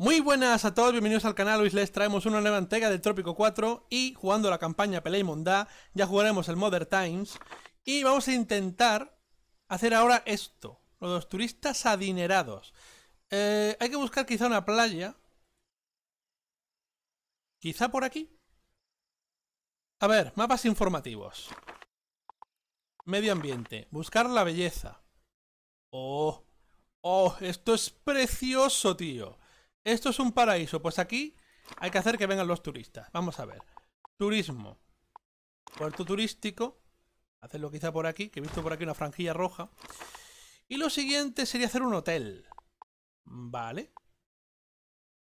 Muy buenas a todos, bienvenidos al canal, hoy les traemos una nueva entrega del Trópico 4 y jugando la campaña Pelea y Mondá, ya jugaremos el Mother Times y vamos a intentar hacer ahora esto, los turistas adinerados. Eh, hay que buscar quizá una playa, quizá por aquí. A ver, mapas informativos. Medio ambiente, buscar la belleza. Oh, oh, esto es precioso, tío. Esto es un paraíso. Pues aquí hay que hacer que vengan los turistas. Vamos a ver. Turismo. Puerto turístico. Hacerlo quizá por aquí, que he visto por aquí una franjilla roja. Y lo siguiente sería hacer un hotel. Vale.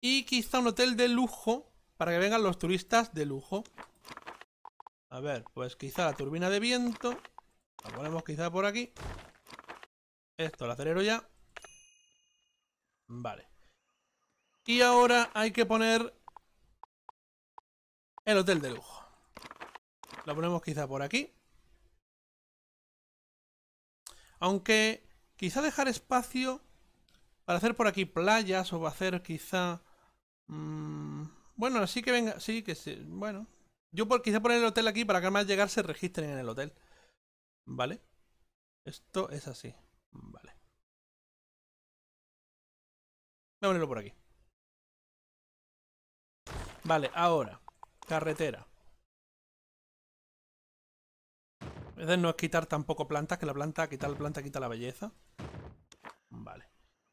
Y quizá un hotel de lujo para que vengan los turistas de lujo. A ver, pues quizá la turbina de viento. La ponemos quizá por aquí. Esto lo acelero ya. Vale. Y ahora hay que poner el hotel de lujo. Lo ponemos quizá por aquí. Aunque quizá dejar espacio para hacer por aquí playas o hacer quizá... Mmm, bueno, así que venga, sí que sí, bueno. Yo por, quizá poner el hotel aquí para que más llegar se registren en el hotel. ¿Vale? Esto es así. Vale. Voy a ponerlo por aquí. Vale, ahora. Carretera. Veces no es quitar tampoco plantas, que la planta, quitar la planta quita la belleza. Vale.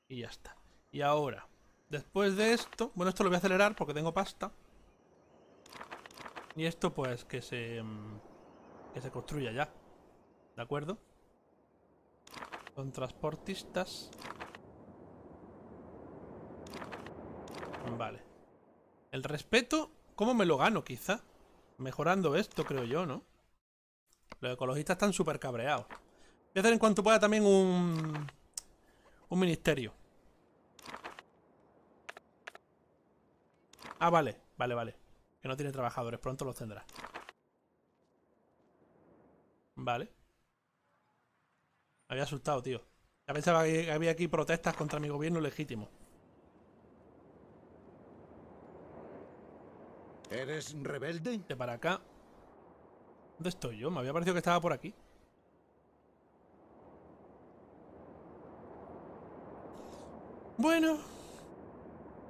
Y ya está. Y ahora, después de esto... Bueno, esto lo voy a acelerar porque tengo pasta. Y esto pues que se... Mm, que se construya ya. ¿De acuerdo? Con transportistas. Vale. El respeto, ¿cómo me lo gano quizá? Mejorando esto, creo yo, ¿no? Los ecologistas están súper cabreados. Voy a hacer en cuanto pueda también un... Un ministerio. Ah, vale, vale, vale. Que no tiene trabajadores, pronto los tendrá. Vale. Me había asustado, tío. Ya pensaba que había aquí protestas contra mi gobierno legítimo. ¿Eres rebelde? De para acá. ¿Dónde estoy yo? Me había parecido que estaba por aquí. Bueno.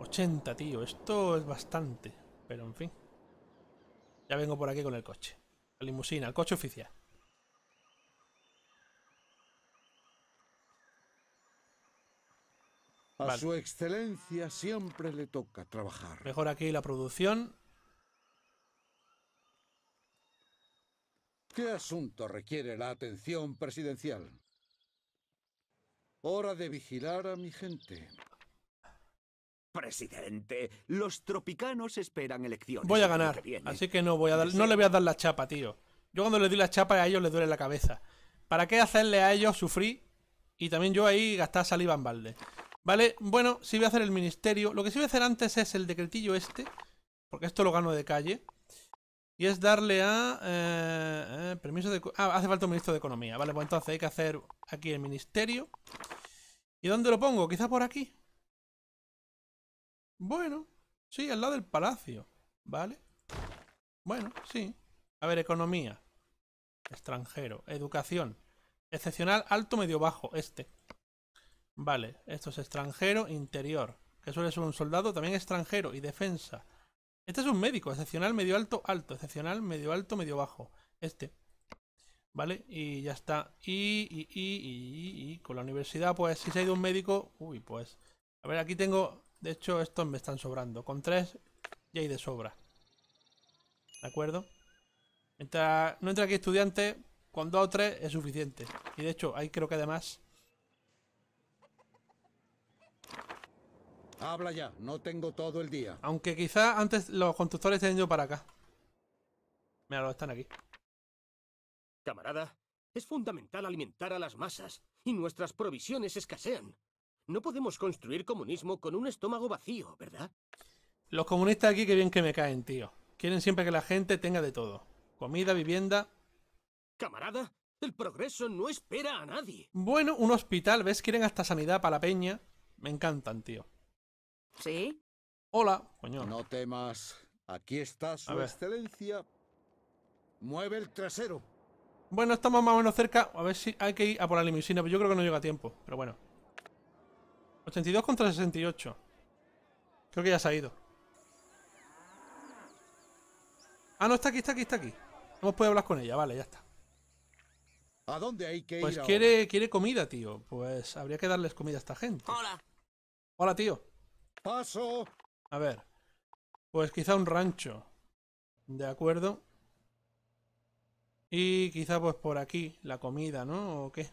80, tío. Esto es bastante. Pero en fin. Ya vengo por aquí con el coche. La limusina, el coche oficial. A vale. su excelencia siempre le toca trabajar. Mejor aquí la producción. ¿Qué asunto requiere la atención presidencial? Hora de vigilar a mi gente. Presidente, los tropicanos esperan elecciones. Voy a ganar, así que no voy a dar, no le voy a dar la chapa, tío. Yo cuando le doy la chapa a ellos les duele la cabeza. ¿Para qué hacerle a ellos sufrir? Y también yo ahí gastar saliva en balde. Vale, bueno, sí voy a hacer el ministerio. Lo que sí voy a hacer antes es el decretillo este. Porque esto lo gano de calle. Y es darle a... Eh, eh, permiso de... Ah, hace falta un ministro de Economía. Vale, pues entonces hay que hacer aquí el ministerio. ¿Y dónde lo pongo? Quizá por aquí. Bueno, sí, al lado del palacio. ¿Vale? Bueno, sí. A ver, economía. Extranjero. Educación. Excepcional, alto, medio, bajo. Este. Vale, esto es extranjero, interior. Que suele ser un soldado, también extranjero. Y defensa. Este es un médico, excepcional, medio alto, alto. Excepcional, medio alto, medio bajo. Este. ¿Vale? Y ya está. Y, y, y, y, y, con la universidad, pues si se ha ido un médico... Uy, pues... A ver, aquí tengo... De hecho, estos me están sobrando. Con tres ya hay de sobra. ¿De acuerdo? Mientras no entra aquí estudiante, con dos o tres es suficiente. Y de hecho, ahí creo que además... Habla ya, no tengo todo el día. Aunque quizá antes los constructores estén yendo para acá. Mira, lo están aquí. Camarada, es fundamental alimentar a las masas y nuestras provisiones escasean. No podemos construir comunismo con un estómago vacío, ¿verdad? Los comunistas aquí que bien que me caen, tío. Quieren siempre que la gente tenga de todo. Comida, vivienda... Camarada, el progreso no espera a nadie. Bueno, un hospital, ¿ves? Quieren hasta sanidad para la peña. Me encantan, tío. ¿Sí? Hola, coño. No temas. Aquí está su excelencia. Mueve el trasero. Bueno, estamos más o menos cerca. A ver si hay que ir a por la limusina, pero yo creo que no llega a tiempo. Pero bueno. 82 contra 68. Creo que ya se ha ido. Ah, no, está aquí, está aquí, está aquí. Hemos podido hablar con ella, vale, ya está. ¿A dónde hay que Pues ir ahora? quiere, quiere comida, tío. Pues habría que darles comida a esta gente. Hola. Hola, tío. Paso. A ver. Pues quizá un rancho. De acuerdo. Y quizá pues por aquí la comida, ¿no? ¿O qué?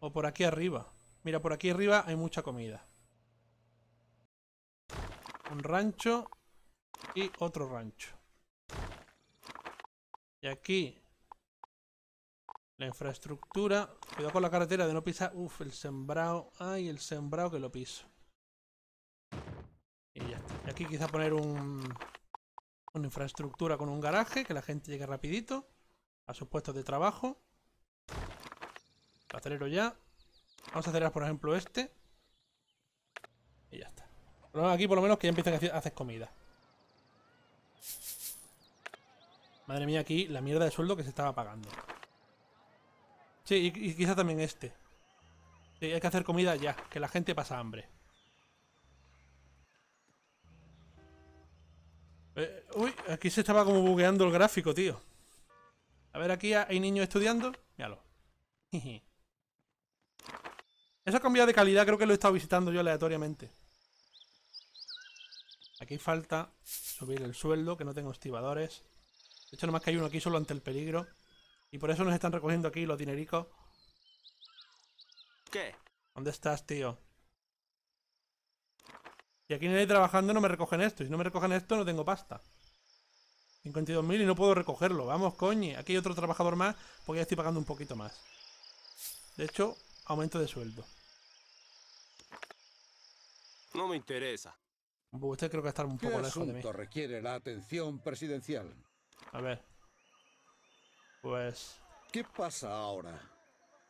O por aquí arriba. Mira, por aquí arriba hay mucha comida. Un rancho y otro rancho. Y aquí la infraestructura. Cuidado con la carretera de no pisar. Uf, el sembrado. Ay, el sembrado que lo piso. Aquí quizá poner un, una infraestructura con un garaje, que la gente llegue rapidito a sus puestos de trabajo. Acelero ya. Vamos a acelerar, por ejemplo, este. Y ya está. Aquí por lo menos que ya hacer- a hacer comida. Madre mía, aquí la mierda de sueldo que se estaba pagando. Sí, y, y quizá también este. Sí, hay que hacer comida ya, que la gente pasa hambre. Eh, uy, aquí se estaba como bugueando el gráfico, tío. A ver, aquí hay niños estudiando. Míralo. Eso ha cambiado de calidad, creo que lo he estado visitando yo aleatoriamente. Aquí falta subir el sueldo, que no tengo estibadores. De hecho, nomás que hay uno aquí solo ante el peligro. Y por eso nos están recogiendo aquí los dinericos. ¿Qué? ¿Dónde estás, tío? Y aquí nadie trabajando no me recogen esto. Y si no me recogen esto, no tengo pasta. 52.000 y no puedo recogerlo. Vamos, coño. Aquí hay otro trabajador más porque ya estoy pagando un poquito más. De hecho, aumento de sueldo. No me interesa. Usted creo que está un ¿Qué poco lejos de mí. asunto requiere la atención presidencial? A ver. Pues... ¿Qué pasa ahora?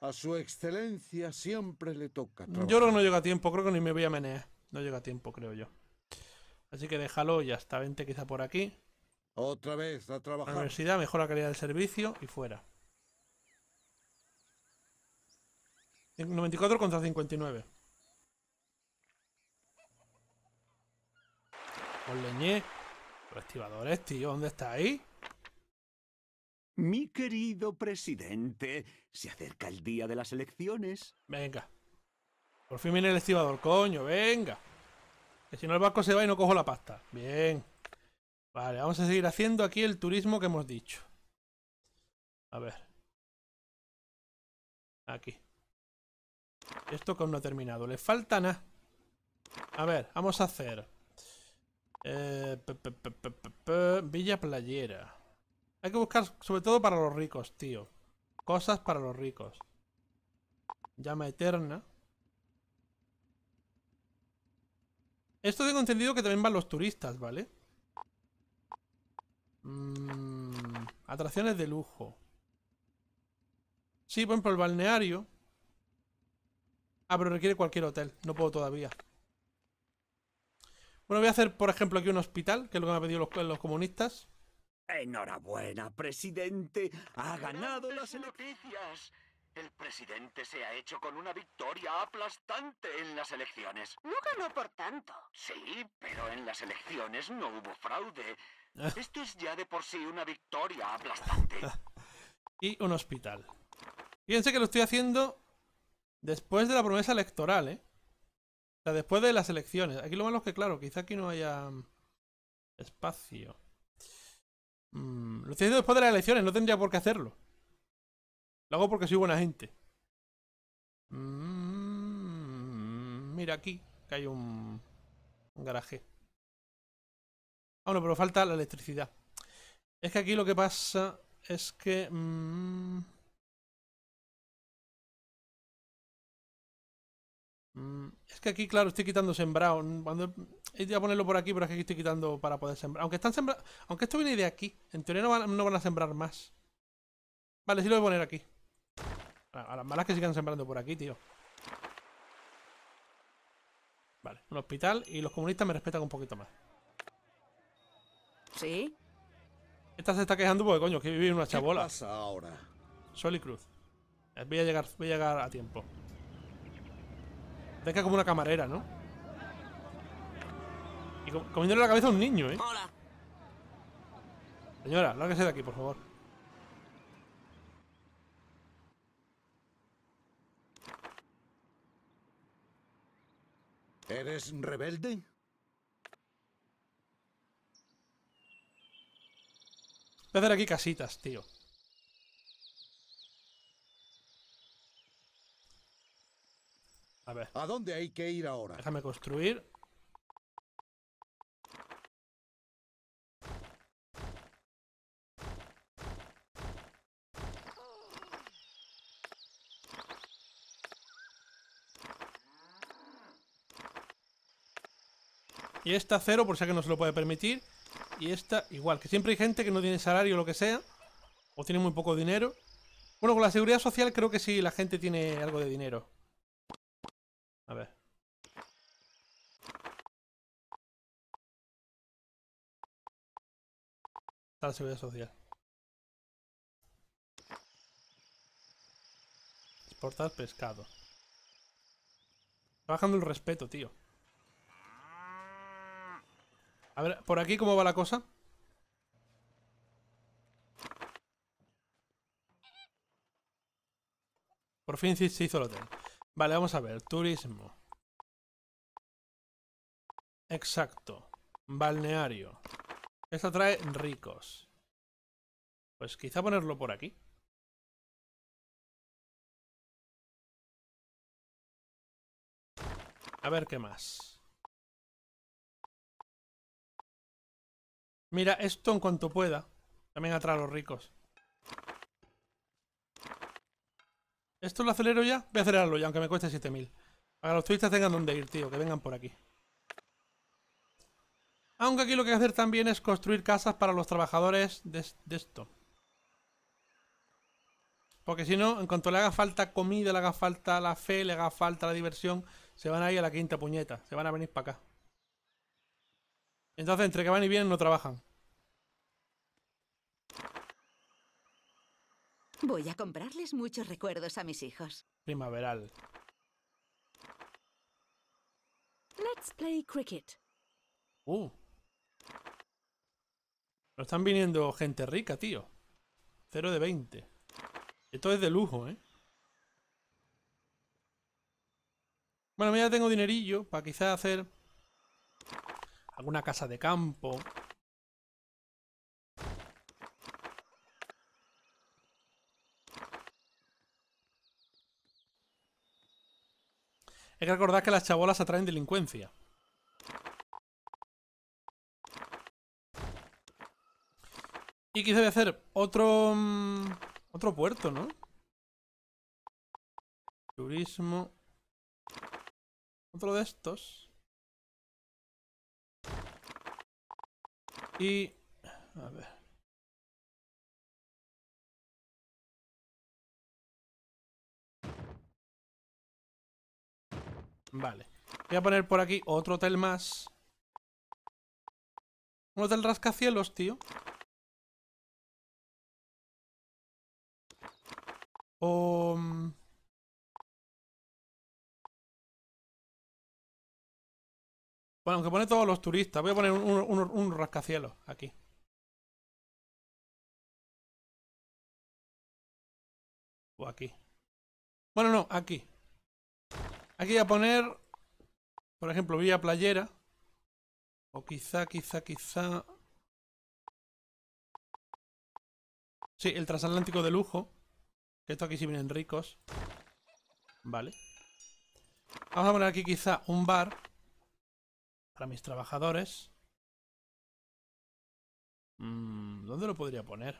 A su excelencia siempre le toca trabajar. Yo creo que no llega a tiempo. Creo que ni me voy a menear. No llega a tiempo, creo yo. Así que déjalo y ya está. Vente quizá por aquí. Otra vez a La trabajar. universidad, mejora calidad del servicio y fuera. 94 contra 59. Con leñé. Los estibadores, tío, ¿dónde está ahí? Mi querido presidente, se acerca el día de las elecciones. Venga. Por fin viene el estibador, coño, venga. Que si no el barco se va y no cojo la pasta. Bien. Vale, vamos a seguir haciendo aquí el turismo que hemos dicho. A ver. Aquí. Esto que aún no ha terminado. Le falta nada. A ver, vamos a hacer. eh, Villa Playera. Hay que buscar, sobre todo para los ricos, tío. Cosas para los ricos. Llama eterna. Esto tengo entendido que también van los turistas, ¿vale? Mm, atracciones de lujo. Sí, por ejemplo, el balneario. Ah, pero requiere cualquier hotel. No puedo todavía. Bueno, voy a hacer, por ejemplo, aquí un hospital, que es lo que me han pedido los, los comunistas. Enhorabuena, presidente. Ha ganado las noticias. El presidente se ha hecho con una victoria aplastante en las elecciones. No ganó por tanto. Sí, pero en las elecciones no hubo fraude. Esto es ya de por sí una victoria aplastante. y un hospital. Fíjense que lo estoy haciendo después de la promesa electoral, ¿eh? O sea, después de las elecciones. Aquí lo malo es que, claro, quizá aquí no haya espacio. Mm, lo estoy haciendo después de las elecciones, no tendría por qué hacerlo. Lo hago porque soy buena gente. Mm, mira aquí, que hay un, garaje. Ah, no, pero falta la electricidad. Es que aquí lo que pasa es que... mm, mm, es que aquí, claro, estoy quitando sembrado. Cuando he a ponerlo por aquí, pero es que aquí estoy quitando para poder sembrar. Aunque están sembrados... Aunque esto viene de aquí. En teoría no van, no van a sembrar más. Vale, sí lo voy a poner aquí. A las malas que sigan sembrando por aquí, tío. Vale, un hospital y los comunistas me respetan un poquito más. ¿Sí? Esta se está quejando porque, coño, que vive en una ¿Qué chabola. pasa ahora? Sol y Cruz. Eh, Voy a llegar, voy a llegar a tiempo. Deja como una camarera, ¿no? Y com- comiéndole la cabeza a un niño, ¿eh? Hola. Señora, lárguese de aquí, por favor. ¿Eres rebelde? Voy a hacer aquí casitas, tío. A ver, ¿A dónde hay que ir ahora? déjame construir. Y esta cero, por si que no se lo puede permitir. Y esta igual, que siempre hay gente que no tiene salario o lo que sea. O tiene muy poco dinero. Bueno, con la seguridad social creo que sí, la gente tiene algo de dinero. A ver. Está la seguridad social. Exportar pescado. Está bajando el respeto, tío. A ver, por aquí cómo va la cosa. Por fin se hizo el hotel. Vale, vamos a ver. Turismo. Exacto. Balneario. Esto trae ricos. Pues quizá ponerlo por aquí. A ver qué más. Mira, esto en cuanto pueda. También atrae a los ricos. ¿Esto lo acelero ya? Voy a acelerarlo ya, aunque me cueste 7000. Para que los turistas tengan donde ir, tío. Que vengan por aquí. Aunque aquí lo que hay que hacer también es construir casas para los trabajadores de, de esto. Porque si no, en cuanto le haga falta comida, le haga falta la fe, le haga falta la diversión, se van a ir a la quinta puñeta. Se van a venir para acá. Entonces, entre que van y vienen, no trabajan. Voy a comprarles muchos recuerdos a mis hijos. Primaveral. Let's play cricket. Uh. No están viniendo gente rica, tío. 0 de 20. Esto es de lujo, ¿eh? Bueno, mira, ya tengo dinerillo para quizás hacer alguna casa de campo. Hay que recordar que las chabolas atraen delincuencia. Y quizá voy a hacer otro. mm, Otro puerto, ¿no? Turismo. Otro de estos. Y. A ver. Vale. Voy a poner por aquí otro hotel más. Un hotel rascacielos, tío. O... mm, Bueno, aunque pone todos los turistas. Voy a poner un, un, rascacielos aquí. O aquí. Bueno, no, aquí. Aquí voy a poner... Por ejemplo, vía playera. O quizá, quizá, quizá... Sí, el transatlántico de lujo. Que esto aquí sí vienen ricos. Vale. Vamos a poner aquí quizá un bar. Para mis trabajadores. Mm, ¿Dónde lo podría poner?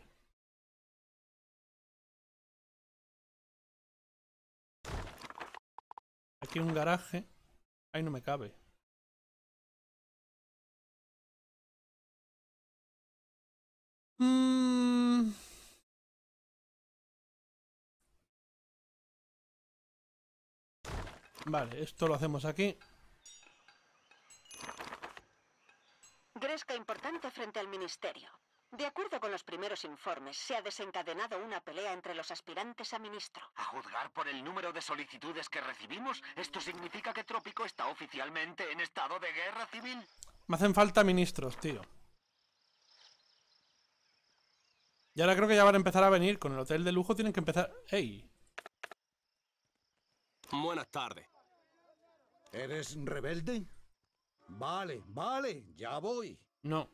aquí un garaje. Ahí no me cabe. Mm. Vale, esto lo hacemos aquí. Gresca importante frente al ministerio. De acuerdo con los primeros informes, se ha desencadenado una pelea entre los aspirantes a ministro. A juzgar por el número de solicitudes que recibimos, esto significa que Trópico está oficialmente en estado de guerra civil. Me hacen falta ministros, tío. Y ahora creo que ya van a empezar a venir. Con el hotel de lujo tienen que empezar... ¡Ey! Buenas tardes. ¿Eres rebelde? Vale, vale, ya voy. No.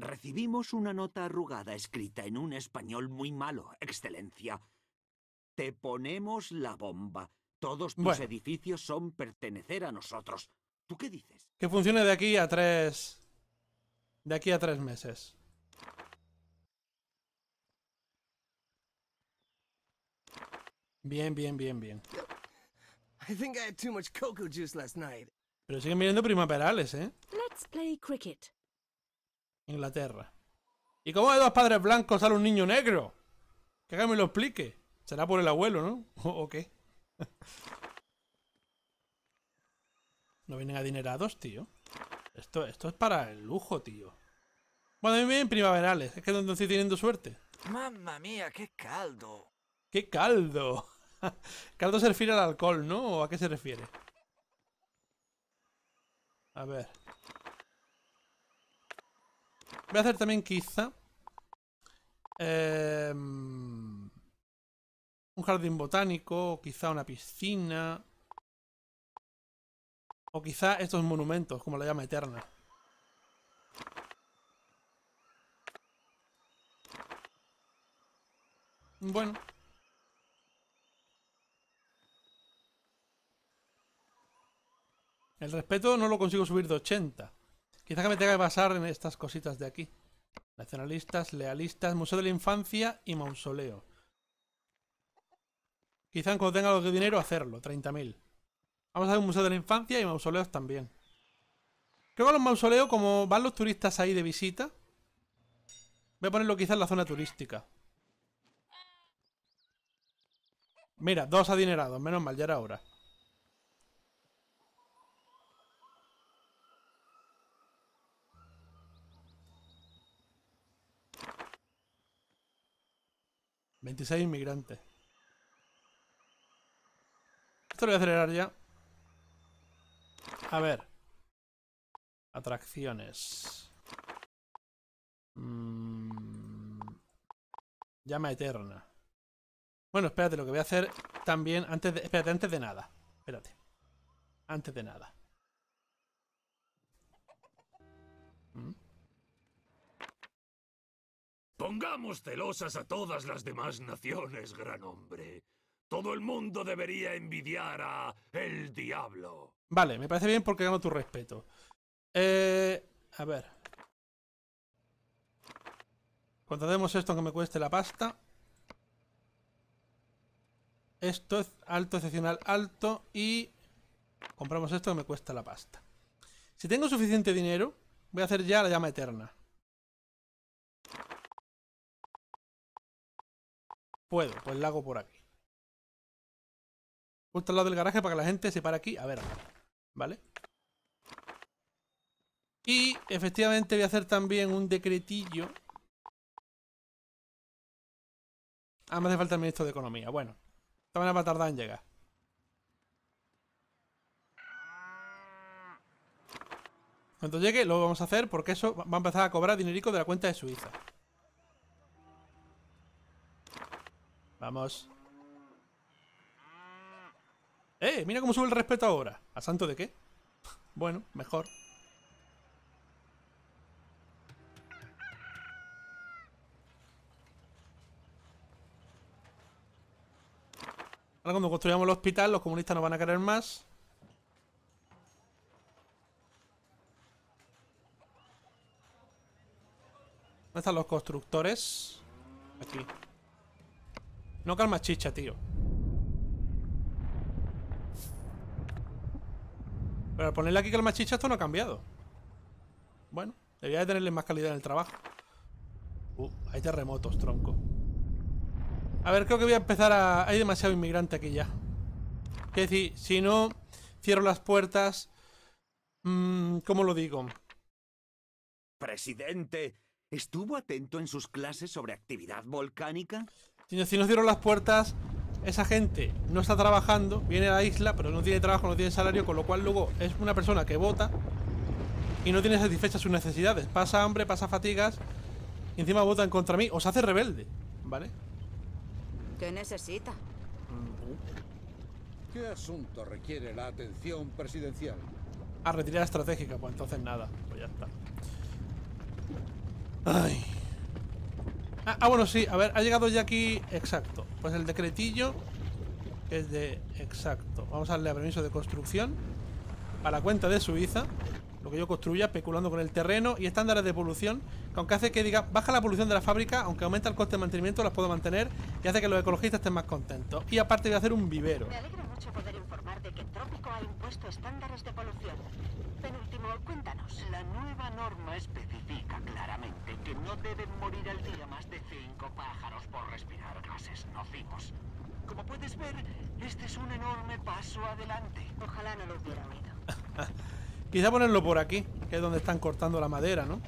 Recibimos una nota arrugada escrita en un español muy malo, Excelencia. Te ponemos la bomba. Todos tus Bueno. edificios son pertenecer a nosotros. ¿Tú qué dices? Que funcione de aquí a tres... De aquí a tres meses. Bien, bien, bien, bien. I think I had too much cocoa juice last night. Pero siguen viniendo primaverales, ¿eh? Let's play cricket. Inglaterra. ¿Y cómo de dos padres blancos sale un niño negro? Que alguien me lo explique. Será por el abuelo, ¿no? ¿O, o qué? no vienen adinerados, tío. Esto, esto es para el lujo, tío. Bueno, a mí me vienen primaverales. Es que no estoy teniendo suerte. Mamma mía, qué caldo. ¡Qué caldo! caldo se refiere al alcohol, ¿no? ¿O a qué se refiere? A ver. Voy a hacer también quizá... em, un jardín botánico, o quizá una piscina... O quizá estos monumentos, como la llama Eterna. Bueno. El respeto no lo consigo subir de 80. Quizá que me tenga que basar en estas cositas de aquí. Nacionalistas, lealistas, Museo de la Infancia y Mausoleo. Quizá cuando tenga algo de dinero hacerlo, 30.000. Vamos a hacer un Museo de la Infancia y mausoleos también. Creo que los mausoleos, como van los turistas ahí de visita, voy a ponerlo quizá en la zona turística. Mira, dos adinerados, menos mal, ya era hora. Veintiséis inmigrantes. Esto lo voy a acelerar ya. A ver. Atracciones. Mm. Llama eterna. Bueno, espérate, lo que voy a hacer también antes de... Espérate, antes de nada. Espérate. Antes de nada. ¿Mm? Pongamos celosas a todas las demás naciones, gran hombre. Todo el mundo debería envidiar a el diablo. Vale, me parece bien porque gano tu respeto. Eh, a ver. Demos esto que me cueste la pasta. Esto es alto, excepcional, alto. Y compramos esto que me cuesta la pasta. Si tengo suficiente dinero, voy a hacer ya la llama eterna. Puedo, pues la hago por aquí. Justo al lado del garaje para que la gente se pare aquí a ver. ¿Vale? Y efectivamente voy a hacer también un decretillo. Ah, me hace falta el ministro de Economía. Bueno, manera va a tardar en llegar. Cuando llegue lo vamos a hacer porque eso va a empezar a cobrar dinerico de la cuenta de Suiza. Vamos. ¡Eh! Mira cómo sube el respeto ahora. ¿A santo de qué? Bueno, mejor. Ahora cuando construyamos el hospital, los comunistas nos van a querer más. ¿Dónde están los constructores? Aquí. No calma chicha, tío. Pero al ponerle aquí calma chicha esto no ha cambiado. Bueno, debería de tenerle más calidad en el trabajo. Uh, hay terremotos, tronco. A ver, creo que voy a empezar a... Hay demasiado inmigrante aquí ya. Es decir, si no cierro las puertas... mm, ¿Cómo lo digo? Presidente, ¿estuvo atento en sus clases sobre actividad volcánica? Si si no cierro las puertas, esa gente no está trabajando, viene a la isla, pero no tiene trabajo, no tiene salario, con lo cual luego es una persona que vota y no tiene satisfechas sus necesidades. Pasa hambre, pasa fatigas y encima vota en contra mí o se hace rebelde, ¿vale? ¿Qué necesita? ¿Qué asunto requiere la atención presidencial? A retirada estratégica, pues entonces nada, pues ya está. Ay. Ah, ah, bueno, sí, a ver, ha llegado ya aquí. Exacto. Pues el decretillo es de. Exacto. Vamos a darle a permiso de construcción. A la cuenta de Suiza. Lo que yo construya, especulando con el terreno y estándares de polución. Que aunque hace que diga, baja la polución de la fábrica, aunque aumenta el coste de mantenimiento, las puedo mantener y hace que los ecologistas estén más contentos. Y aparte voy a hacer un vivero. Mucho poder informar de que Trópico ha impuesto estándares de polución. Penúltimo, cuéntanos. La nueva norma especifica claramente que no deben morir al día más de cinco pájaros por respirar gases nocivos. Como puedes ver, este es un enorme paso adelante. Ojalá no lo hubiera oído. Quizá ponerlo por aquí, que es donde están cortando la madera, ¿no?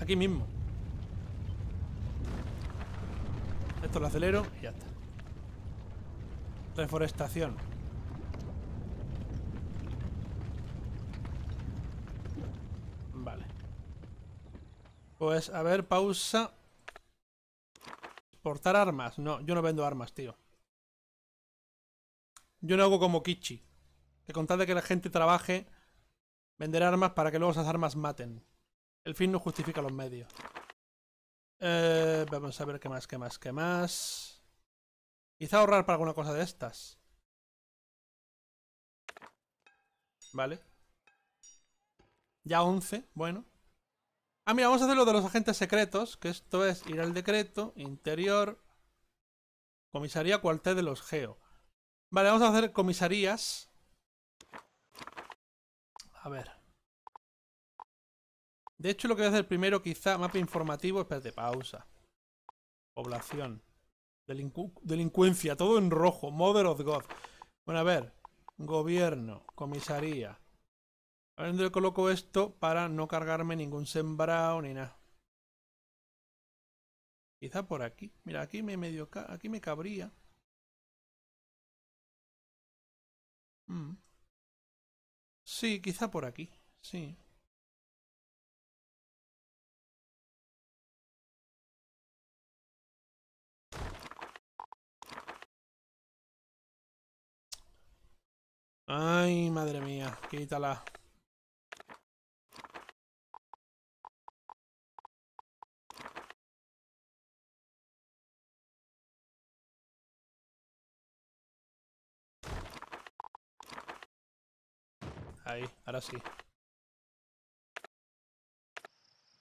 Aquí mismo. Esto lo acelero y ya está. Reforestación. Vale. Pues, a ver, pausa. Exportar armas. No, yo no vendo armas, tío. Yo no hago como Kichi. Que con tal de que la gente trabaje, vender armas para que luego esas armas maten. El fin no justifica los medios. Eh, vamos a ver qué más, qué más, qué más. Quizá ahorrar para alguna cosa de estas. Vale. Ya 11, bueno. Ah, mira, vamos a hacer lo de los agentes secretos, que esto es ir al decreto, interior, comisaría cuartel de los Geo. Vale, vamos a hacer comisarías. A ver. De hecho, lo que voy a hacer primero, quizá, mapa informativo. Espérate, pausa. Población. Delincu delincuencia, todo en rojo. Mother of God. Bueno, a ver. Gobierno, comisaría. A ver dónde coloco esto para no cargarme ningún sembrado ni nada. Quizá por aquí. Mira, aquí me medio aquí me cabría. Mm. Sí, quizá por aquí. Sí. Ay, madre mía, quítala. Ahí, ahora sí.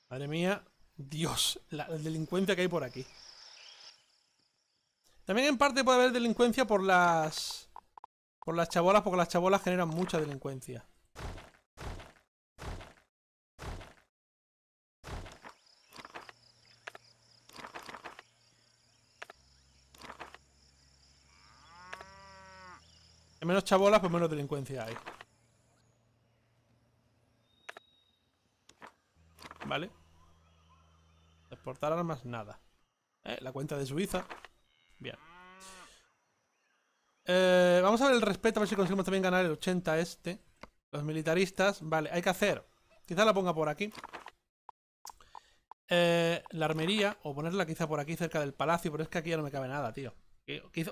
Madre mía. Dios, la delincuencia que hay por aquí. También en parte puede haber delincuencia por las... Por las chabolas, porque las chabolas generan mucha delincuencia. En menos chabolas, pues menos delincuencia hay. ¿Vale? Exportar armas, nada. Eh, la cuenta de Suiza. Bien. Eh, vamos a ver el respeto, a ver si conseguimos también ganar el 80 este. Los militaristas. Vale, hay que hacer. Quizá la ponga por aquí. Eh, la armería, o ponerla quizá por aquí cerca del palacio, pero es que aquí ya no me cabe nada, tío.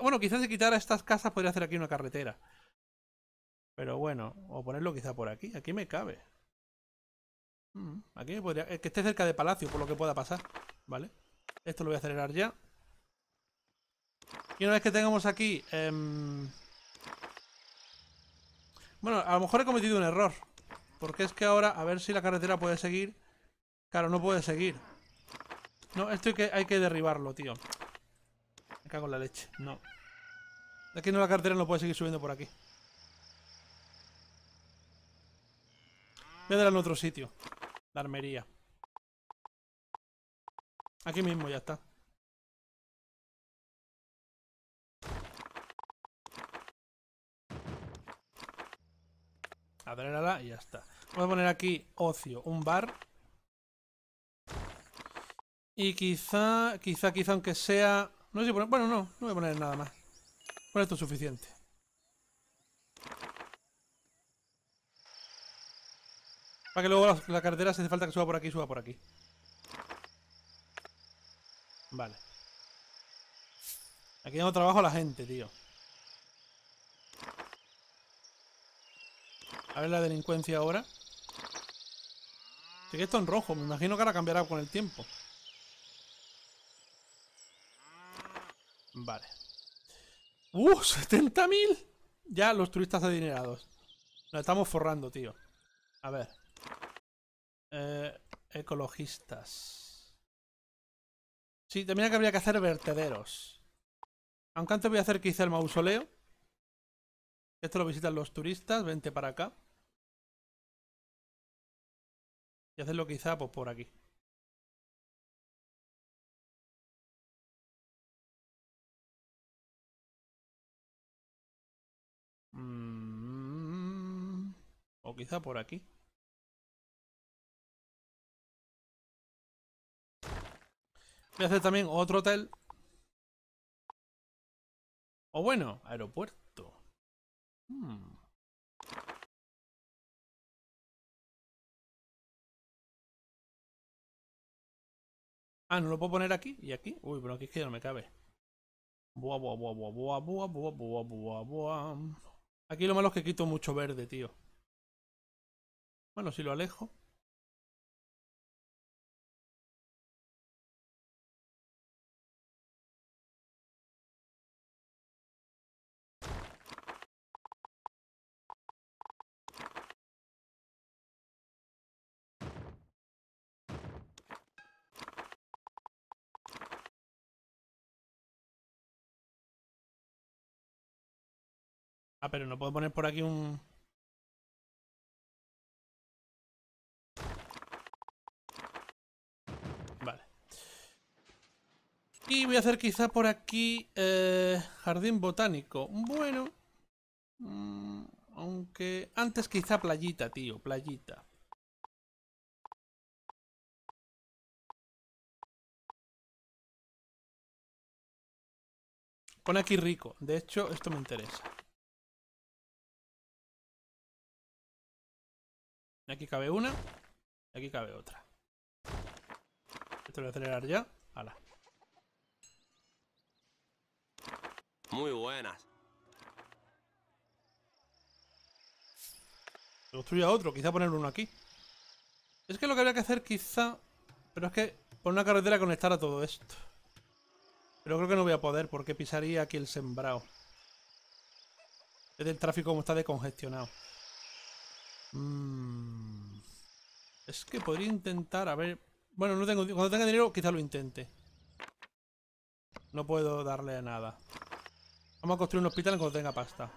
bueno, quizás si quitara estas casas podría hacer aquí una carretera. Pero bueno, o ponerlo quizá por aquí. Aquí me cabe. Mm, aquí me podría... Que esté cerca de palacio, por lo que pueda pasar. ¿Vale? Esto lo voy a acelerar ya. Y una vez que tengamos aquí... Em, bueno, a lo mejor he cometido un error. Porque es que ahora, a ver si la carretera puede seguir. Claro, no puede seguir. No, esto hay que, hay que derribarlo, tío. Me cago en la leche. No. Aquí no la carretera no puede seguir subiendo por aquí. Voy a darle en otro sitio. La armería. Aquí mismo ya está. Acelérala y ya está. Voy a poner aquí ocio, un bar. Y quizá, quizá, quizá, aunque sea... No sé si poner... Bueno, no, no voy a poner nada más. Con esto es suficiente. Para que luego la, la carretera, si hace falta que suba por aquí, suba por aquí. Vale. Aquí tengo trabajo a la gente, tío. A ver la delincuencia ahora. Sigue esto en rojo. Me imagino que ahora cambiará con el tiempo. Vale. ¡Uh! ¡70.000! Ya los turistas adinerados. Nos estamos forrando, tío. A ver. Eh, ecologistas. Sí, también que habría que hacer vertederos. Aunque antes voy a hacer quizá el mausoleo. Esto lo visitan los turistas. Vente para acá. Y hacerlo quizá pues, por aquí. Mm, o quizá por aquí. Voy a hacer también otro hotel. O bueno, aeropuerto. Hmm. Ah, no lo puedo poner aquí y aquí. Uy, pero aquí es que ya no me cabe. Buah, buah, buah, buah, buah, buah, buah, buah, buah, buah. Aquí lo malo es que quito mucho verde, tío. Bueno, si lo alejo. Ah, pero no puedo poner por aquí un... Vale. Y voy a hacer quizá por aquí eh, jardín botánico. Bueno. Mm, aunque antes quizá playita, tío. Playita. Pone aquí rico. De hecho, esto me interesa. Aquí cabe una. Y aquí cabe otra. Esto lo voy a acelerar ya. Hala. Muy buenas. Construya otro, quizá poner uno aquí. Es que lo que habría que hacer quizá... Pero es que por una carretera conectar a todo esto. Pero creo que no voy a poder porque pisaría aquí el sembrado. Es del tráfico como está decongestionado. Mm. Es que podría intentar, a ver... Bueno, no tengo, cuando tenga dinero quizá lo intente. No puedo darle a nada. Vamos a construir un hospital cuando tenga pasta.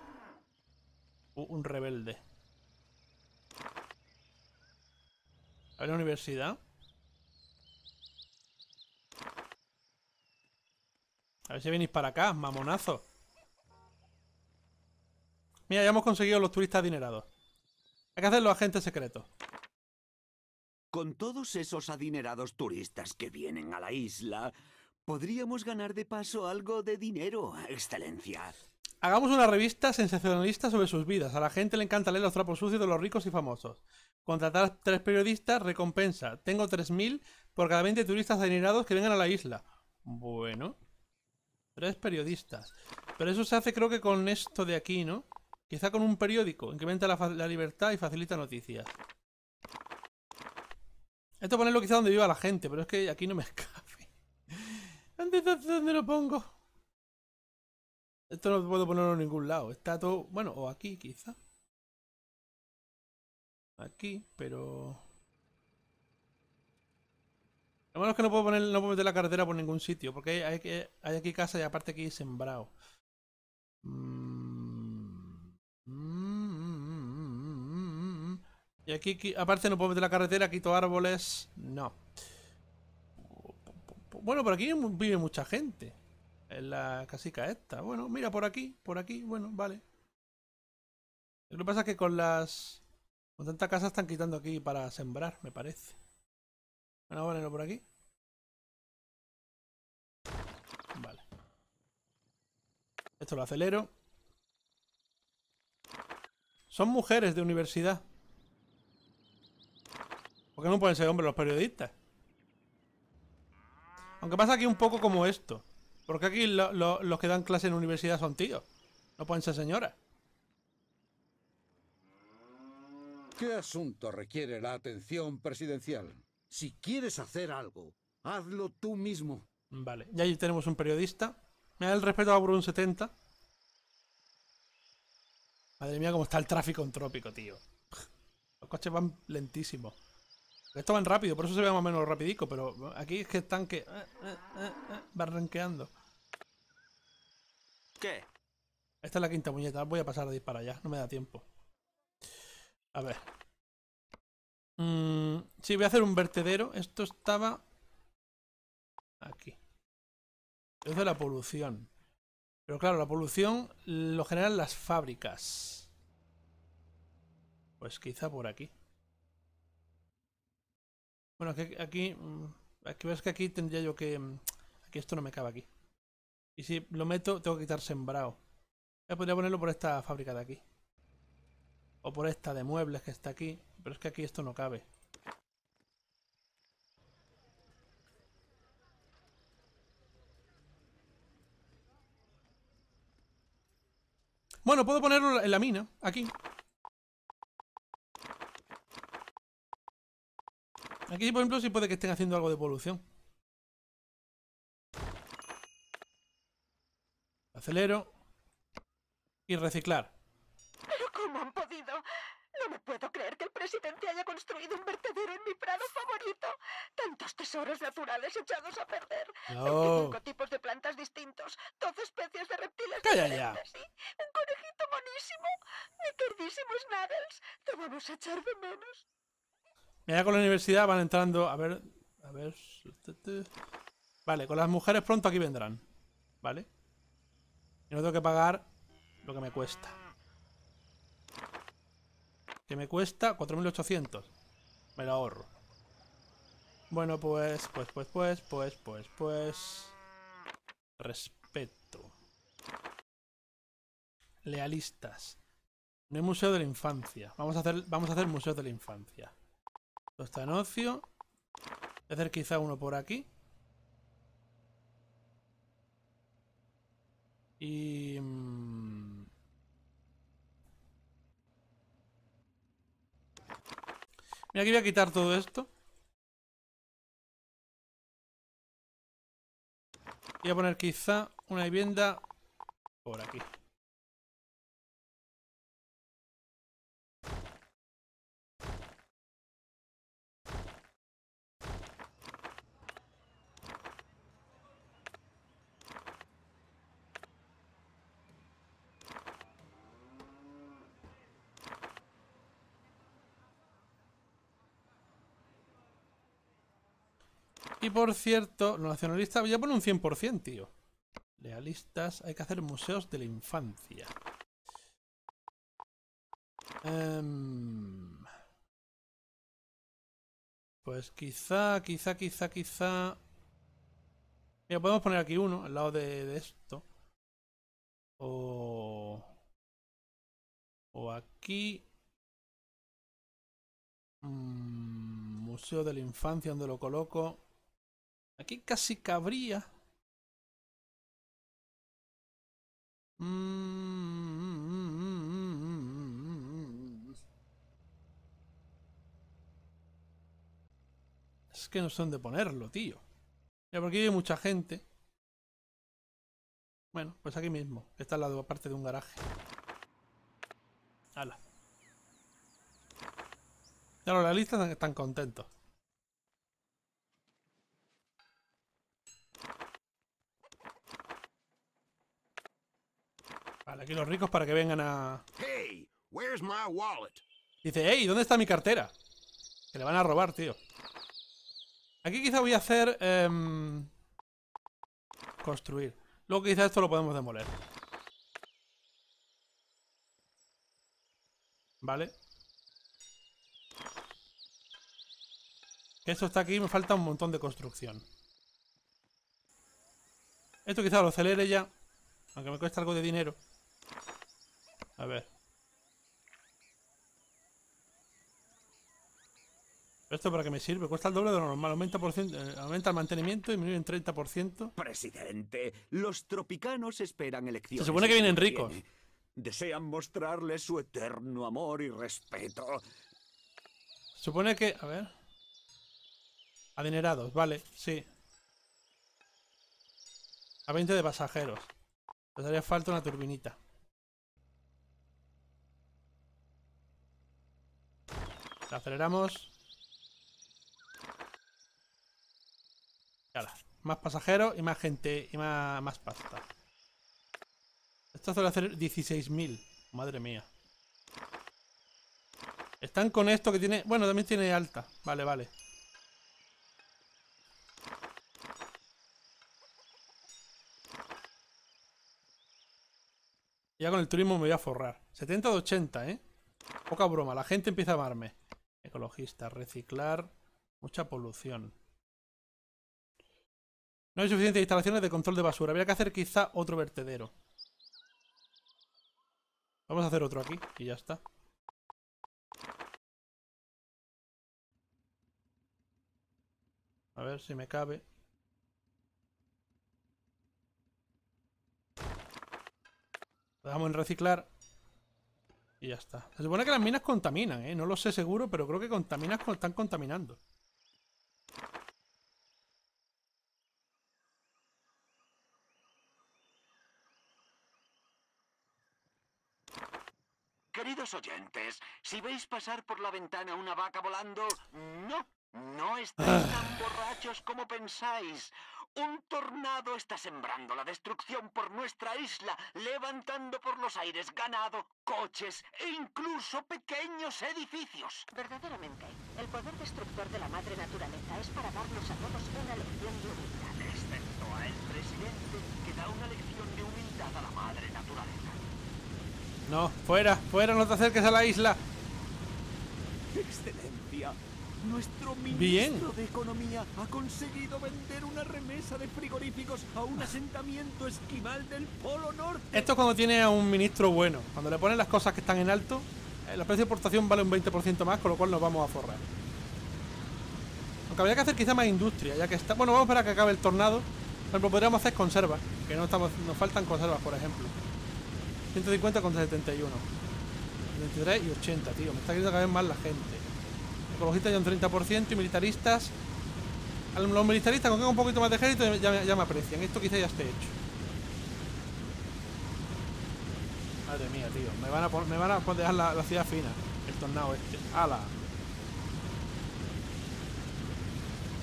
Un rebelde. A la universidad. A ver si venís para acá, mamonazo. Mira, ya hemos conseguido los turistas adinerados. Hay que hacer los agentes secretos. Con todos esos adinerados turistas que vienen a la isla, podríamos ganar de paso algo de dinero, excelencia. Hagamos una revista sensacionalista sobre sus vidas. A la gente le encanta leer los trapos sucios de los ricos y famosos. Contratar a tres periodistas, recompensa. Tengo 3.000 por cada 20 turistas adinerados que vengan a la isla. Bueno. Tres periodistas. Pero eso se hace creo que con esto de aquí, ¿no? Quizá con un periódico. Incrementa la, la libertad y facilita noticias. Esto ponerlo quizá donde viva la gente, pero es que aquí no me escape. ¿Dónde, lo pongo? Esto no puedo ponerlo en ningún lado. Está todo... Bueno, o aquí quizá. Aquí, pero... Lo malo es que no puedo, poner, no puedo meter la carretera por ningún sitio. Porque hay, hay, hay aquí casa y aparte aquí sembrado. Mm, mm, mm, y aquí, aquí, aparte no puedo meter la carretera, quito árboles. No. Bueno, por aquí vive mucha gente. En la casica esta. Bueno, mira, por aquí, por aquí, bueno, vale. Lo que pasa es que con las... Con tanta casa están quitando aquí para sembrar, me parece. Bueno, vale, por aquí. Vale. Esto lo acelero. Son mujeres de universidad. ¿Por qué no pueden ser hombres los periodistas? Aunque pasa aquí un poco como esto. Porque aquí lo- lo- los que dan clase en universidad son tíos. No pueden ser señoras. ¿Qué asunto requiere la atención presidencial? Si quieres hacer algo, hazlo tú mismo. Vale, ya ahí tenemos un periodista. Me da el respeto a un 70. Madre mía, cómo está el tráfico en trópico, tío. Los coches van lentísimos. Esto van rápido, por eso se ve más o menos rapidico, pero aquí es que están que... eh, eh, eh, eh. ¿Qué? Esta es la quinta muñeca, voy a pasar de ir para allá, no me da tiempo. A ver. Mm, sí, voy a hacer un vertedero. Esto estaba... Aquí. Es de la polución. Pero claro, la polución lo generan las fábricas. Pues quizá por aquí. Bueno, aquí... aquí mm, aquí ves que aquí tendría yo que... mm, Aquí esto no me cabe aquí. Y si lo meto, tengo que quitar sembrado. Ya podría ponerlo por esta fábrica de aquí. O por esta de muebles que está aquí. Pero es que aquí esto no cabe. Bueno, puedo ponerlo en la mina, aquí. Aquí, por ejemplo, sí puede que estén haciendo algo de polución. Acelero. Y reciclar. ¿Pero cómo han podido? No me puedo creer que el presidente haya construido un vertedero en mi prado favorito. Tantos tesoros naturales echados a perder. No. 25 tipos de plantas distintos. 12 especies de reptiles Calla ya. y Un conejito monísimo. Mi queridísimo Snuggles. Te vamos a echar de menos. Mira, con la universidad van entrando. A ver. A ver. Vale, con las mujeres pronto aquí vendrán. ¿Vale? Y no tengo que pagar lo que me cuesta. Que me cuesta 4.800. Me lo ahorro. Bueno, pues, pues, pues, pues, pues, pues, pues. Respeto. Lealistas. No hay museo de la infancia. Vamos a hacer, vamos a hacer museo de la infancia. Está en ocio. Voy a hacer quizá uno por aquí. Y... mm, Mira, aquí voy a quitar todo esto. Voy a poner quizá una vivienda por aquí. Y por cierto, los nacionalistas, voy a poner un 100%, tío. Lealistas, hay que hacer museos de la infancia. Em, pues quizá, quizá, quizá, quizá... Mira, podemos poner aquí uno al lado de, de esto. O... O aquí... Mm, Museo de la Infancia, donde lo coloco. Aquí casi cabría. Es que no sé dónde ponerlo, tío. Mira, porque hay mucha gente. Bueno, pues aquí mismo. Está al lado, aparte de un garaje. Hala. Ya los están- están contentos. Vale, aquí los ricos para que vengan a... Hey, where's my wallet? Dice, hey, ¿dónde está mi cartera? Que le van a robar, tío. Aquí quizá voy a hacer... em, construir. Luego quizá esto lo podemos demoler. Vale. Esto está aquí, me falta un montón de construcción. Esto quizá lo acelere ya. Aunque me cuesta algo de dinero. A ver. ¿Esto para qué me sirve? Cuesta el doble de lo normal. Aumenta, por cien- eh, aumenta el mantenimiento y disminuye en 30%. Presidente, los tropicanos esperan elecciones. Se supone que vienen ricos. Desean mostrarles su eterno amor y respeto. Se supone que... A ver. Adinerados, vale, sí. A 20 de pasajeros. Les haría falta una turbinita. Aceleramos. Y ala, Más pasajeros y más gente y más, más pasta. Esto suele hacer 16.000. Madre mía. Están con esto que tiene... Bueno, también tiene alta. Vale, vale. Ya con el turismo me voy a forrar. 70 de 80, ¿eh? Poca broma. La gente empieza a amarme. Ecologista, reciclar. Mucha polución. No hay suficientes instalaciones de control de basura. Habría que hacer quizá otro vertedero. Vamos a hacer otro aquí y ya está. A ver si me cabe. Lo dejamos en reciclar. Y ya está. Se supone que las minas contaminan, ¿eh? No lo sé seguro, pero creo que contaminas están contaminando. Queridos oyentes, si veis pasar por la ventana una vaca volando, no, no estáis tan borrachos como pensáis. Un tornado está sembrando la destrucción por nuestra isla, levantando por los aires ganado, coches e incluso pequeños edificios. Verdaderamente, el poder destructor de la madre naturaleza es para darnos a todos una lección de humildad. Excepto a el presidente, que da una lección de humildad a la madre naturaleza. No, fuera, fuera, no te acerques a la isla. Excelencia, nuestro ministro Bien. de Economía ha conseguido vender una remesa de frigoríficos a un asentamiento esquimal del Polo Norte. Esto es cuando tiene a un ministro bueno. Cuando le ponen las cosas que están en alto, eh, el precio de exportación vale un 20% más, con lo cual nos vamos a forrar. Aunque habría que hacer quizá más industria, ya que está... Bueno, vamos a esperar a que acabe el tornado. Por ejemplo, podríamos hacer conservas, que no estamos, nos faltan conservas, por ejemplo. 150 contra 71. 73 y 80, tío. Me está queriendo cada vez más la gente. Ecologistas ya un 30% y militaristas... Los militaristas, con que un poquito más de ejército, ya, me- aprecian. Esto quizá ya esté hecho. Madre mía, tío. Me van a, pon- me van a dejar la, la ciudad fina. El tornado este. ¡Hala!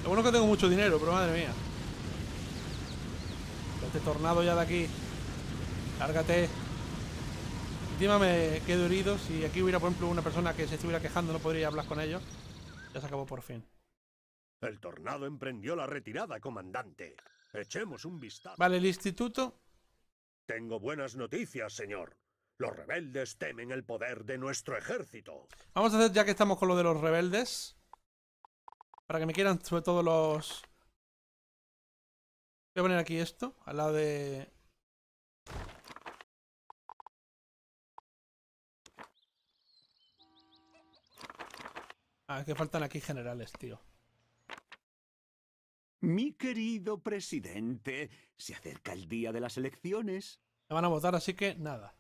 Lo bueno es que tengo mucho dinero, pero madre mía. Este tornado ya de aquí. Lárgate. Encima me quedo herido. Si aquí hubiera, por ejemplo, una persona que se estuviera quejando, no podría hablar con ellos. Ya se acabó por fin. El tornado emprendió la retirada, comandante. Echemos un vistazo. Vale, el instituto. Tengo buenas noticias, señor. Los rebeldes temen el poder de nuestro ejército. Vamos a hacer, ya que estamos con lo de los rebeldes. Para que me quieran, sobre todo los. Voy a poner aquí esto, al lado de. Ah, que faltan aquí generales, tío. Mi querido presidente, se acerca el día de las elecciones. Me van a votar, así que nada.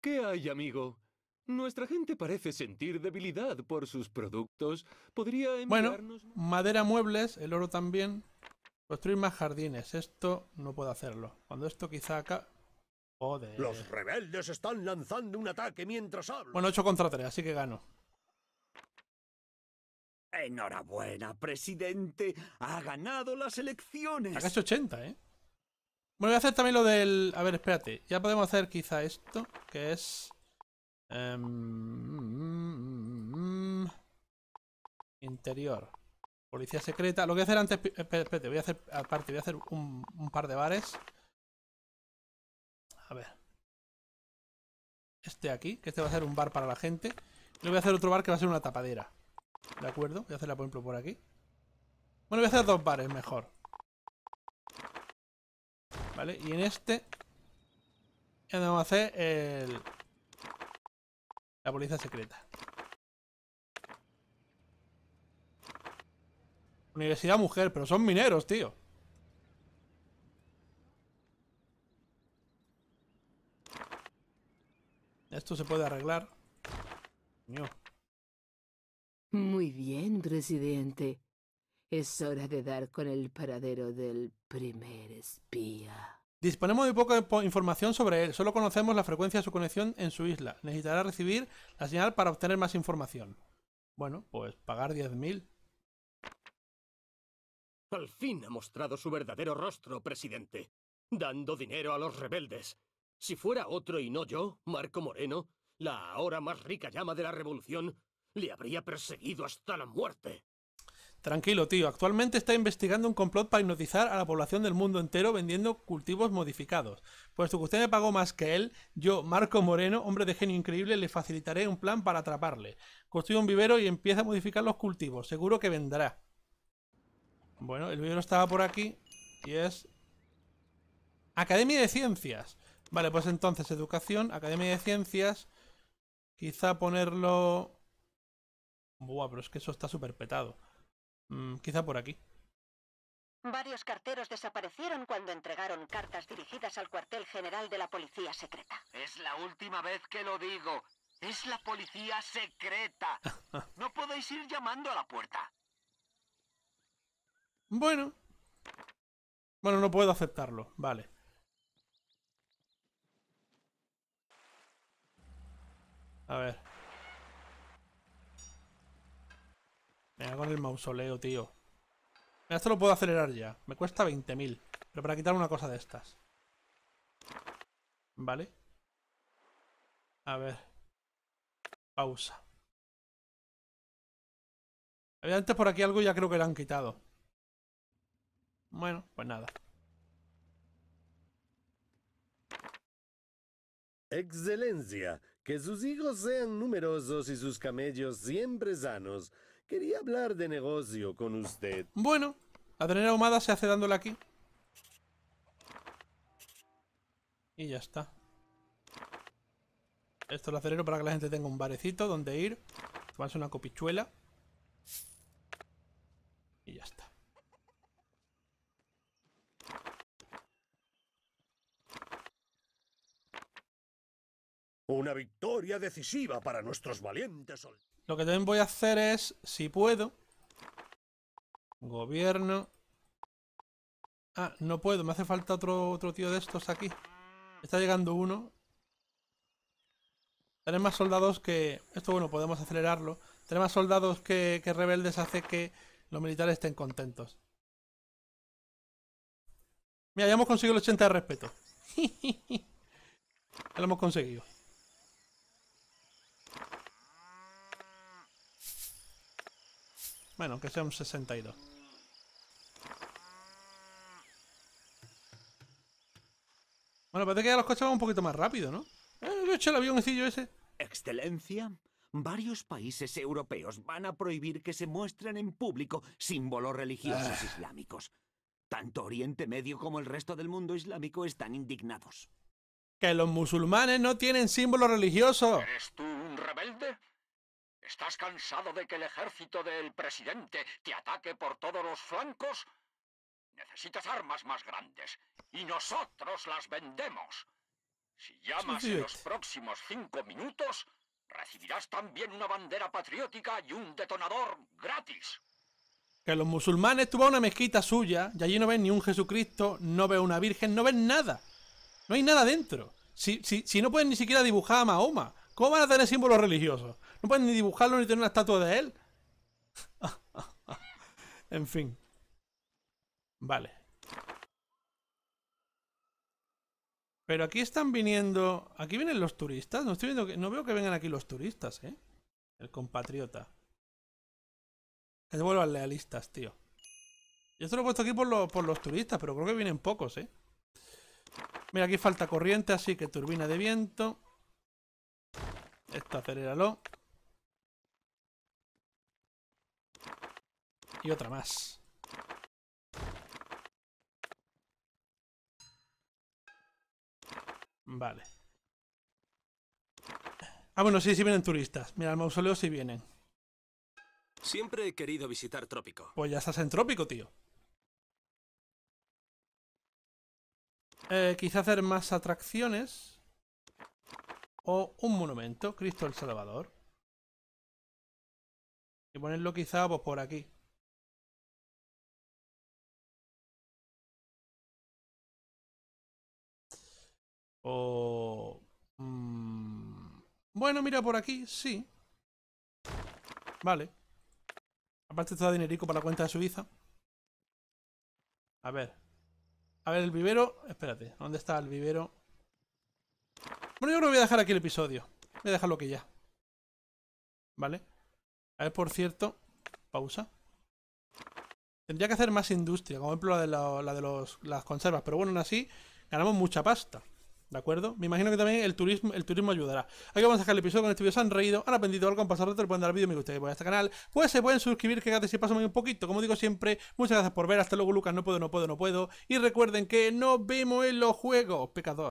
¿Qué hay, amigo? Nuestra gente parece sentir debilidad por sus productos. ¿Podría Bueno, enviarnos...? madera, muebles, el oro también. Construir más jardines. Esto no puedo hacerlo. Cuando esto quizá acá. Joder. Los rebeldes están lanzando un ataque mientras hablo. Bueno, 8 contra 3, así que gano. Enhorabuena, presidente. Ha ganado las elecciones. Acá es 80, ¿eh? Bueno, voy a hacer también lo del... A ver, espérate. Ya podemos hacer quizá esto, que es... em, interior. Policía secreta. Lo que voy a hacer antes... Espérate, voy a hacer... Aparte, voy a hacer un, par de bares. A ver. Este aquí, que este va a ser un bar para la gente. Y voy a hacer otro bar que va a ser una tapadera. ¿De acuerdo? Voy a hacerla, por ejemplo, por aquí. Bueno, voy a hacer dos bares mejor. ¿Vale? Y en este... Ya vamos a hacer el... La policía secreta. Universidad mujer, pero son mineros, tío. Esto se puede arreglar. Coño. Muy bien, presidente. Es hora de dar con el paradero del primer espía. Disponemos de poca po- información sobre él. Solo conocemos la frecuencia de su conexión en su isla. Necesitará recibir la señal para obtener más información. Bueno, pues pagar 10.000. Al fin ha mostrado su verdadero rostro, presidente, dando dinero a los rebeldes. Si fuera otro y no yo, Marco Moreno, la ahora más rica llama de la revolución, le habría perseguido hasta la muerte. Tranquilo, tío. Actualmente está investigando un complot para hipnotizar a la población del mundo entero vendiendo cultivos modificados. Puesto que usted me pagó más que él, yo, Marco Moreno, hombre de genio increíble, le facilitaré un plan para atraparle. Construye un vivero y empieza a modificar los cultivos. Seguro que vendrá. Bueno, el vivero estaba por aquí y es... Academia de Ciencias. Vale, pues entonces educación, Academia de Ciencias. Quizá ponerlo... Buah, pero es que eso está súper petado. Mm, quizá por aquí. Varios carteros desaparecieron cuando entregaron cartas dirigidas al cuartel general de la policía secreta. Es la última vez que lo digo. Es la policía secreta. No podéis ir llamando a la puerta. Bueno. Bueno, no puedo aceptarlo. Vale. A ver. Venga, con el mausoleo, tío. Esto lo puedo acelerar ya. Me cuesta 20.000. Pero para quitar una cosa de estas. Vale. A ver. Pausa. Había antes por aquí algo y ya creo que lo han quitado. Bueno, pues nada. Excelencia, que sus hijos sean numerosos y sus camellos siempre sanos. Quería hablar de negocio con usted. Bueno, la ternera ahumada se hace dándole aquí. Y ya está. Esto lo acelero para que la gente tenga un barecito donde ir. Tomarse una copichuela. Y ya está. Una victoria decisiva para nuestros valientes soldados. Lo que también voy a hacer es, si puedo... Gobierno... Ah, no puedo, me hace falta otro, otro tío de estos aquí. Está llegando uno. Tener más soldados que... Esto, bueno, podemos acelerarlo. Tener más soldados que, que rebeldes hace que los militares estén contentos. Mira, ya hemos conseguido el 80 de respeto. ya lo hemos conseguido. Bueno, que sea un 62. Bueno, parece que ya los coches van un poquito más rápido, ¿no? Eh, he hecho el avioncillo ese. Excelencia, varios países europeos van a prohibir que se muestren en público símbolos religiosos Ah. islámicos. Tanto Oriente Medio como el resto del mundo islámico están indignados. Que los musulmanes no tienen símbolos religiosos. ¿Eres tú un rebelde? ¿Estás cansado de que el ejército del presidente te ataque por todos los flancos? Necesitas armas más grandes y nosotros las vendemos. Si llamas en los próximos cinco minutos, recibirás también una bandera patriótica y un detonador gratis. Que los musulmanes a una mezquita suya y allí no ven ni un Jesucristo, no ves una virgen, no ven nada. No hay nada dentro. Si, si, si no pueden ni siquiera dibujar a Mahoma, ¿cómo van a tener símbolos religiosos? No pueden ni dibujarlo ni tener una estatua de él. en fin. Vale. Pero aquí están viniendo. Aquí vienen los turistas. No estoy viendo que. No veo que vengan aquí los turistas, eh. El compatriota. Que se vuelvan lealistas, tío. Yo esto lo he puesto aquí por, por los turistas, pero creo que vienen pocos, ¿eh? Mira, aquí falta corriente, así que turbina de viento. Esto aceléralo. Y otra más. Vale. Ah, bueno, sí, sí vienen turistas. Mira, al mausoleo sí vienen. Siempre he querido visitar Trópico. Pues ya estás en trópico, tío. Eh, quizá hacer más atracciones. O un monumento, Cristo el Salvador. Y ponerlo quizá pues, por aquí. O... mm, bueno, mira, por aquí, sí. Vale. Aparte esto da dinerico para la cuenta de Suiza. A ver. A ver, el vivero... Espérate, ¿dónde está el vivero? Bueno, yo creo que voy a dejar aquí el episodio. Voy a dejarlo aquí ya. ¿Vale? A ver, por cierto... Pausa. Tendría que hacer más industria, como ejemplo la de, los, las conservas. Pero bueno, aún así, ganamos mucha pasta. ¿De acuerdo? Me imagino que también el turismo, ayudará. Aquí vamos a dejar el episodio con este vídeo. Se han reído, han aprendido algo, han pasado rato, le pueden dar vídeo, me gusta que a este canal. Pues se pueden suscribir, que cada vez si pasan un poquito. Como digo siempre, muchas gracias por ver. Hasta luego, Lucas. No puedo, no puedo, no puedo. Y recuerden que nos vemos en los juegos, pecador.